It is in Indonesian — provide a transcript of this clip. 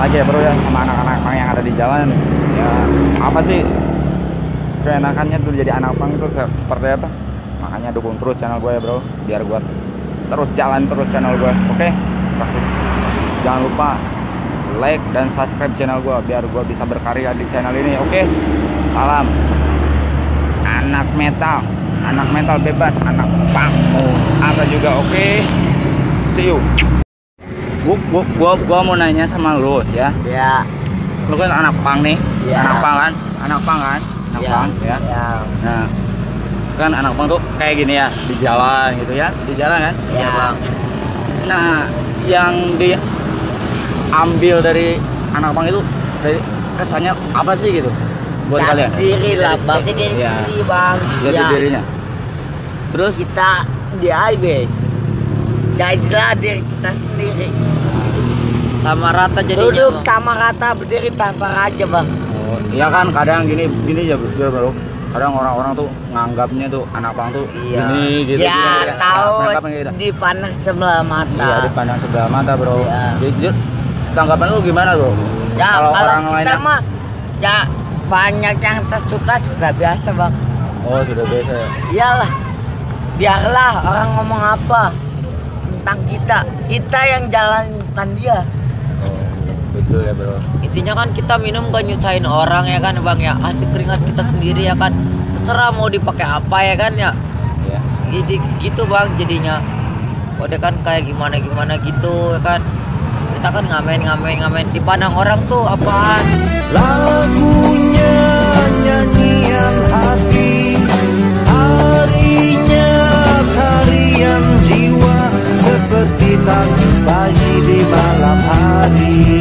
lagi ya bro ya sama anak-anak pang yang ada di jalan. Ya apa sih? Keenakannya tuh jadi anak pang itu se- seperti apa? Makanya dukung terus channel gue ya bro biar gue terus jalan terus channel gue oke? Saksi. jangan lupa like dan subscribe channel gue biar gue bisa berkarya di channel ini oke? Salam. Anak metal. Anak metal bebas anak pang apa juga oke? See you gua, gua, gua, gua mau nanya sama lu ya Ya. lu kan anak pang nih Ya. anak pang kan anak pang kan anak ya. pang ya Ya. nah kan anak pang tuh kayak gini ya di jalan gitu ya di jalan kan Ya. bang nah yang diambil dari anak pang itu dari kesannya apa sih gitu buat Jati kalian diri lah bang. Diri Ya. sendiri bang. jati Ya. dirinya terus Kita di highway. Jadilah diri kita sendiri. sama rata jadinya Duduk Bang. sama rata berdiri tanpa raja bang. Oh, iya kan kadang gini gini ya bro. Kadang orang-orang tuh nganggapnya tuh anak pang tuh Iya. gini gitu. ya gitu, tahu Mereka pengen gitu. dipandang sebelah mata. Iya dipandang sebelah mata bro. Iya. Jujur, tanggapan lu gimana bro? Ya kalau kalau orang kita lainnya, mah ya banyak yang tersuka sudah biasa bang. oh sudah biasa. ya. Iyalah, biarlah orang ngomong apa tentang kita. Kita yang jalan bukan dia. Oh, betul ya bro. intinya kan kita minum gak nyusahin orang ya kan bang ya asik keringat kita sendiri ya kan terserah mau dipakai apa ya kan ya Iya. jadi gitu bang jadinya udah kan kayak gimana gimana gitu ya kan kita kan ngamen ngamen ngamen dipandang orang tuh apaan Lagunya Maria.